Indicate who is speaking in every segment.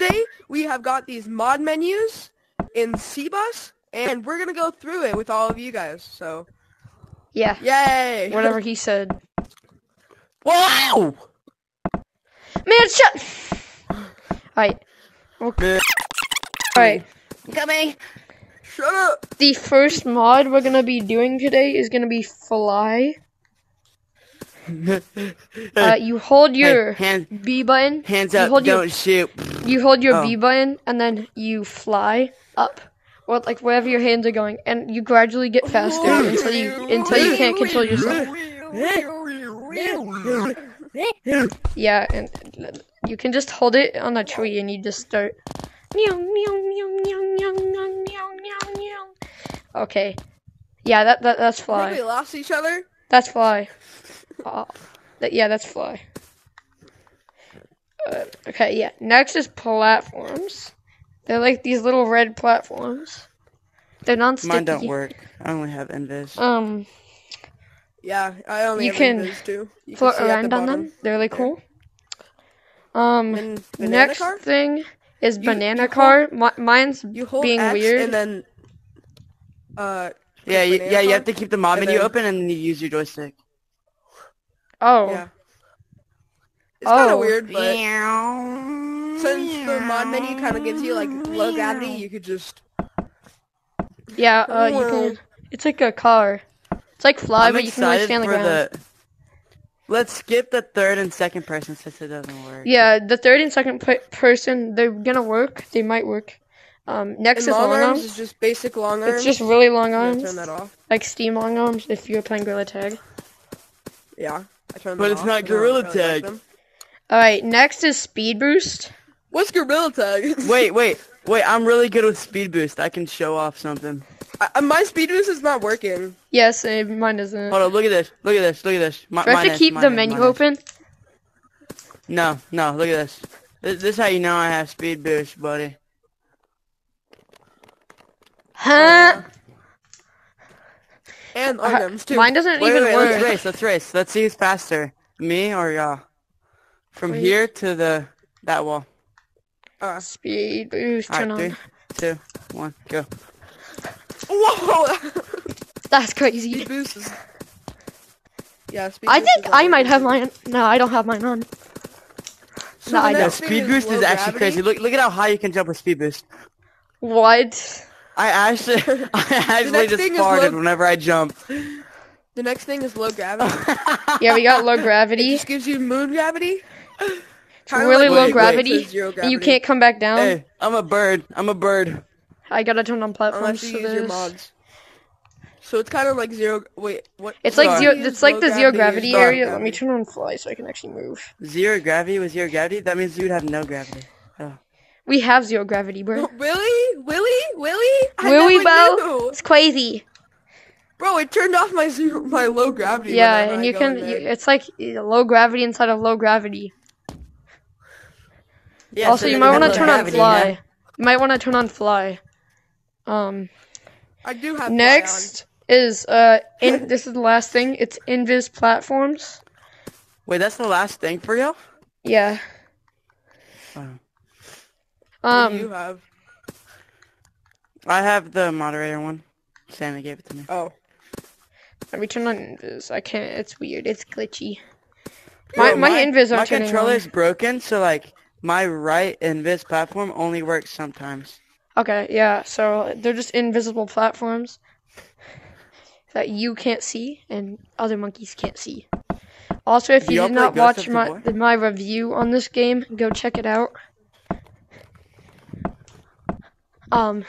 Speaker 1: today we have got these mod menus in Cebus, and we're gonna go through it with all of you guys. So,
Speaker 2: Yeah.
Speaker 1: yay!
Speaker 2: Whatever he said.
Speaker 1: Wow!
Speaker 2: Man, shut. Alright.
Speaker 1: Man.
Speaker 2: Alright.
Speaker 1: Coming. Shut up.
Speaker 2: The first mod we're gonna be doing today is gonna be fly. Uh, you hold your
Speaker 3: hand,
Speaker 2: B button.
Speaker 3: hands
Speaker 2: you
Speaker 3: up,
Speaker 2: hold
Speaker 3: don't
Speaker 2: your
Speaker 3: shoot.
Speaker 2: You hold your
Speaker 3: Oh.
Speaker 2: B button and then you fly up. Or like wherever your hands are going, and you gradually get faster until you until you can't control yourself. Yeah, and you can just hold it on a tree and you just start meow meow meow meow meow meow meow meow meow. Okay. Yeah, that, that that's fly.
Speaker 1: we lost each other.
Speaker 2: That's fly. Oh, that, yeah, that's fly. Uh, okay, yeah. Next is platforms. They're like these little red platforms. They're non-sticky.
Speaker 3: Mine don't work. I only have invis.
Speaker 2: Um,
Speaker 1: Yeah, I only
Speaker 2: You
Speaker 1: have
Speaker 2: can
Speaker 1: invis too. You
Speaker 2: float
Speaker 1: see at the
Speaker 2: around on them. They're really cool. Um,
Speaker 1: And
Speaker 2: next
Speaker 1: car?
Speaker 2: thing is
Speaker 1: You-
Speaker 2: banana
Speaker 1: you
Speaker 2: car. Mi- mine's
Speaker 1: You hold
Speaker 2: being
Speaker 1: X
Speaker 2: weird.
Speaker 1: and then uh
Speaker 3: Yeah, you,
Speaker 1: banana
Speaker 3: yeah, you have to keep the mod
Speaker 1: And
Speaker 3: menu
Speaker 1: then-
Speaker 3: open and then you use your joystick.
Speaker 2: oh,
Speaker 1: yeah. It's kind
Speaker 2: Oh.
Speaker 1: of weird, but since the mod menu kind of gives you like low gravity, you could just
Speaker 2: yeah. Uh, you can. It's like a car. It's like fly,
Speaker 3: I'm
Speaker 2: but you can really stand on the ground.
Speaker 3: the. Let's skip the third and second person since it doesn't work.
Speaker 2: Yeah, the third and second per- person, they're gonna work. They might work. Um, next
Speaker 1: and
Speaker 2: is
Speaker 1: long
Speaker 2: long
Speaker 1: arms
Speaker 2: arms.
Speaker 1: is just basic long arms.
Speaker 2: It's just really long arms,
Speaker 1: turn that off.
Speaker 2: like Steam long arms. If you're playing Gorilla Tag.
Speaker 1: Yeah, I turned
Speaker 3: But it's
Speaker 1: off.
Speaker 3: not
Speaker 1: I don't
Speaker 3: Gorilla
Speaker 1: really like
Speaker 3: Tag.
Speaker 1: them.
Speaker 2: All right, next is Speed Boost.
Speaker 1: What's Gorilla Tag?
Speaker 3: Wait, wait, wait! I'm really good with speed boost. I can show off something.
Speaker 1: I, I- my speed boost is not working.
Speaker 2: Yes, eh, mine isn't.
Speaker 3: Hold on, look at this. Look at this. Look at this. Mi-
Speaker 2: Do I have to
Speaker 3: is,
Speaker 2: keep the
Speaker 3: is,
Speaker 2: menu
Speaker 3: mine is.
Speaker 2: open?
Speaker 3: No, no. Look at this. This, this is how you know I have speed boost, buddy.
Speaker 2: Huh?
Speaker 1: And items arms too.
Speaker 2: Mine doesn't
Speaker 3: Wait,
Speaker 2: even
Speaker 3: wait, wait,
Speaker 2: work.
Speaker 3: let's race. Let's race. Let's see who's faster, me or y'all. From
Speaker 2: Wait.
Speaker 3: here to the that wall.
Speaker 1: Uh,
Speaker 2: Speed Boost,
Speaker 3: All
Speaker 2: turn
Speaker 3: right,
Speaker 2: on.
Speaker 3: three, two, one, go.
Speaker 1: whoa!
Speaker 2: That's crazy.
Speaker 1: speed boost is. Yeah, speed
Speaker 2: I
Speaker 1: boost
Speaker 2: think I might have mine. No, I don't have mine on.
Speaker 1: So
Speaker 2: No, I
Speaker 3: No,
Speaker 2: don't.
Speaker 1: next
Speaker 3: speed boost
Speaker 1: low
Speaker 3: is actually
Speaker 1: gravity.
Speaker 3: crazy. Look, look at how high you can jump with speed boost.
Speaker 2: What?
Speaker 3: I actually, I actually just
Speaker 1: thing
Speaker 3: farted
Speaker 1: low-
Speaker 3: whenever I jump.
Speaker 1: The next thing is low gravity.
Speaker 2: Yeah, we got low
Speaker 1: It
Speaker 2: gravity.
Speaker 1: just gives you moon gravity.
Speaker 2: It's
Speaker 1: Kinda
Speaker 2: really
Speaker 1: like
Speaker 2: low
Speaker 1: Wait,
Speaker 2: gravity.
Speaker 1: wait,
Speaker 2: and You can't come back down.
Speaker 3: hey, I'm a bird. I'm a bird.
Speaker 2: I gotta turn on platforms
Speaker 1: Unless you use your mods. So it's kind of like zero. Wait, what?
Speaker 2: It's like zero. It's like the zero
Speaker 1: gravity,
Speaker 2: gravity area. Let me turn on fly so I can actually move.
Speaker 3: Zero gravity with zero gravity? That means you'd have no gravity. Oh.
Speaker 2: We have zero gravity, bro.
Speaker 1: Really? Willie? Willie? I
Speaker 2: Will we,
Speaker 1: never
Speaker 2: Bell?
Speaker 1: knew.
Speaker 2: It's crazy.
Speaker 1: Bro, it turned off my zero, my low gravity.
Speaker 2: Yeah, and
Speaker 1: I
Speaker 2: you can. You, it's like uh, low gravity inside of low gravity.
Speaker 3: Yeah,
Speaker 2: also,
Speaker 3: so
Speaker 2: you might want to turn on fly.
Speaker 3: yeah?
Speaker 2: You might want to turn on fly. Um.
Speaker 1: I do have
Speaker 2: Next is uh. In, this is the last thing. It's invis platforms.
Speaker 3: Wait, that's the last thing for y'all?
Speaker 2: Yeah.
Speaker 3: Oh.
Speaker 1: Fly on. What do you
Speaker 2: Um.
Speaker 1: have?
Speaker 3: I have the moderator one. Sammy gave it to me.
Speaker 1: Oh.
Speaker 2: Let me turn on invis. I can't. It's weird. It's glitchy. My
Speaker 3: Bro,
Speaker 2: my, invis
Speaker 3: My
Speaker 2: aren't turning
Speaker 3: controller is broken, so like my right invis platform only works sometimes.
Speaker 2: Okay, yeah. So they're just invisible platforms that you can't see and other monkeys can't see. Also, if you
Speaker 3: y'all
Speaker 2: did not
Speaker 3: Ghost
Speaker 2: watch my
Speaker 3: Tabor?
Speaker 2: my review on this game, go check it out. Um,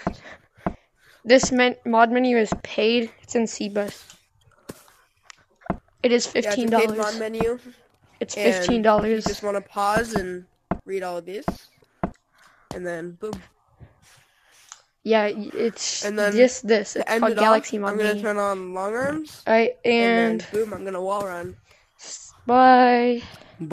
Speaker 2: this men- mod menu is paid. It's in Cebus. It is
Speaker 1: Yeah, it's a
Speaker 2: fifteen
Speaker 1: paid mod
Speaker 2: dollars.
Speaker 1: menu.
Speaker 2: It's
Speaker 1: and
Speaker 2: fifteen
Speaker 1: You
Speaker 2: dollars.
Speaker 1: just want to pause and read all of this, and then boom.
Speaker 2: Yeah, it's
Speaker 1: And then
Speaker 2: just this. It's called
Speaker 1: it
Speaker 2: Galaxy
Speaker 1: off, I'm gonna turn on long arms,
Speaker 2: Alright,
Speaker 1: and,
Speaker 2: and
Speaker 1: then boom, I'm gonna wall run.
Speaker 2: bye.